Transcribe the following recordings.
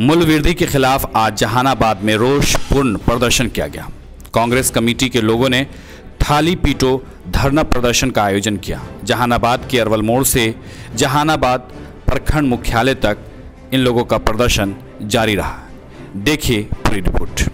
मूलवृद्धि के खिलाफ आज जहानाबाद में रोषपूर्ण प्रदर्शन किया गया। कांग्रेस कमेटी के लोगों ने थाली पीटो धरना प्रदर्शन का आयोजन किया। जहानाबाद के अरवल मोड़ से जहानाबाद प्रखंड मुख्यालय तक इन लोगों का प्रदर्शन जारी रहा। देखिए पूरी रिपोर्ट।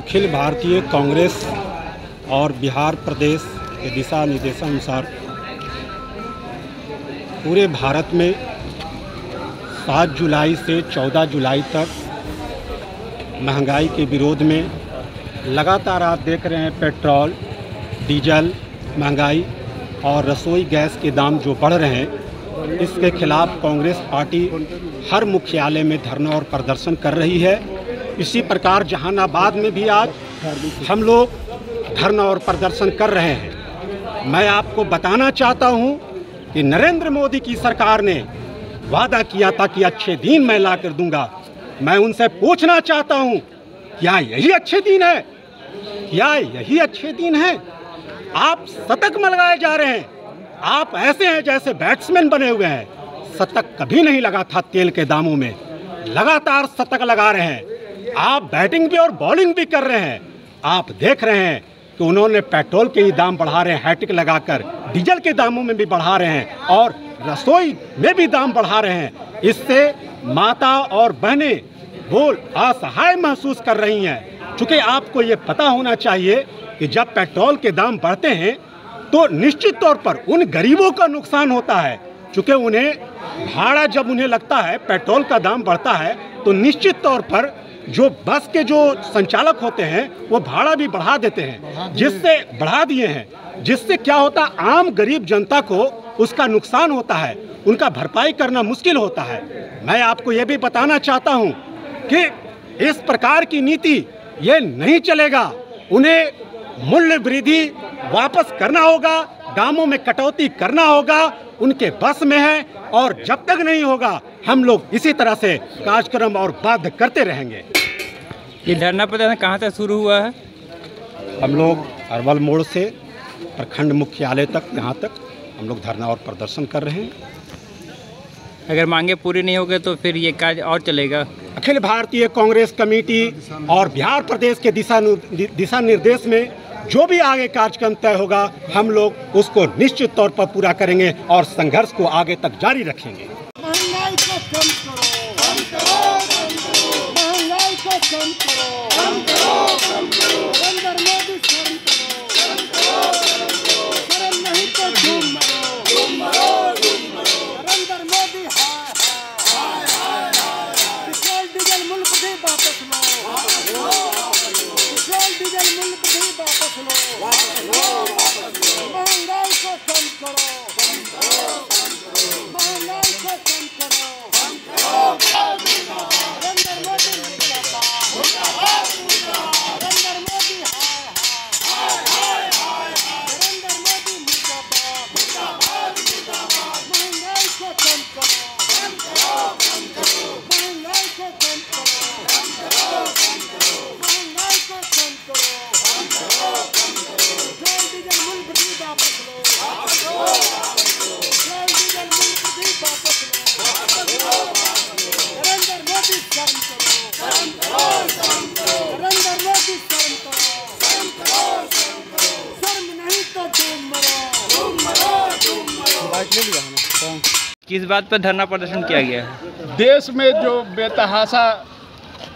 अखिल भारतीय कांग्रेस और बिहार प्रदेश के दिशा निर्देशानुसार पूरे भारत में 7 जुलाई से 14 जुलाई तक महँगाई के विरोध में लगातार आप देख रहे हैं पेट्रोल, डीजल, महँगाई और रसोई गैस के दाम जो बढ़ रहे हैं, इसके खिलाफ कांग्रेस पार्टी हर मुख्यालय में धरना और प्रदर्शन कर रही है। इसी प्रकार जहानाबाद में भी आज हम लोग धरना और प्रदर्शन कर रहे हैं। मैं आपको बताना चाहता हूँ कि नरेंद्र मोदी की सरकार ने वादा किया था कि अच्छे दिन मैं ला कर दूँगा। मैं उनसे पूछना चाहता हूँ, क्या यही अच्छे दिन है? क्या यही अच्छे दिन है। आप शतक में लगाए जा रहे हैं। आप ऐसे हैं जैसे बैट्समैन बने हुए हैं। शतक कभी नहीं लगा था तेल के दामों में। लगातार शतक लगा रहे हैं। आप बैटिंग भी और बॉलिंग भी कर रहे हैं। आप देख रहे हैं कि उन्होंने पेट्रोल के ही दाम बढ़ा रहे हैं। हैटिक लगाकर डीजल के दामों में भी बढ़ा रहे हैं और रसोई में भी दाम बढ़ा रहे हैं। इससे माता और बहनें वो असहाय महसूस कर रही हैं। चूँकि आपको ये पता होना चाहिए कि जब पेट्रोल के दाम बढ़ते हैं तो निश्चित तौर पर उन गरीबों का नुकसान होता है। चूँकि उन्हें भाड़ा जब उन्हें लगता है पेट्रोल का दाम बढ़ता है तो निश्चित तौर पर जो बस के जो संचालक होते हैं वो भाड़ा भी बढ़ा देते हैं। जिससे बढ़ा दिए हैं। जिससे क्या होता है आम गरीब जनता को उसका नुकसान होता है उनका भरपाई करना मुश्किल होता है। मैं आपको ये भी बताना चाहता हूँ कि इस प्रकार की नीति ये नहीं चलेगा। उन्हें मूल्य वृद्धि वापस करना होगा दामों में कटौती करना होगा उनके बस में है और जब तक नहीं होगा हम लोग इसी तरह से कार्यक्रम और बाध्य करते रहेंगे। ये धरना प्रदर्शन कहाँ से शुरू हुआ है? हम लोग अरवल मोड़ से प्रखंड मुख्यालय तक यहाँ तक हम लोग धरना और प्रदर्शन कर रहे हैं। अगर मांगे पूरी नहीं होगी तो फिर ये कार्य और चलेगा। अखिल भारतीय कांग्रेस कमेटी और बिहार प्रदेश के दिशा दिशा निर्देश में जो भी आगे कार्यक्रम तय होगा हम लोग उसको निश्चित तौर पर पूरा करेंगे और संघर्ष को आगे तक जारी रखेंगे। महँगाई को कम करो। भी वापस लो महँगाई को कम करो महँगाई किस बात पर धरना प्रदर्शन किया गया है? देश में जो बेतहासा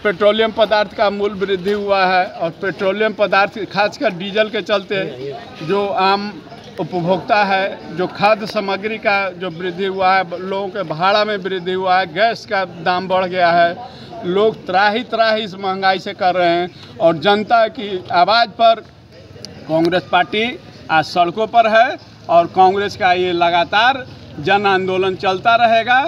पेट्रोलियम पदार्थ का मूल्य वृद्धि हुआ है और पेट्रोलियम पदार्थ, खासकर डीजल के चलते, जो आम उपभोक्ता है, जो खाद्य सामग्री का जो वृद्धि हुआ है, लोगों के भाड़ा में वृद्धि हुआ है, गैस का दाम बढ़ गया है। लोग त्राही त्राही इस महँगाई से कर रहे हैं और जनता की आवाज़ पर कांग्रेस पार्टी आज सड़कों पर है और कांग्रेस का ये लगातार जन आंदोलन चलता रहेगा।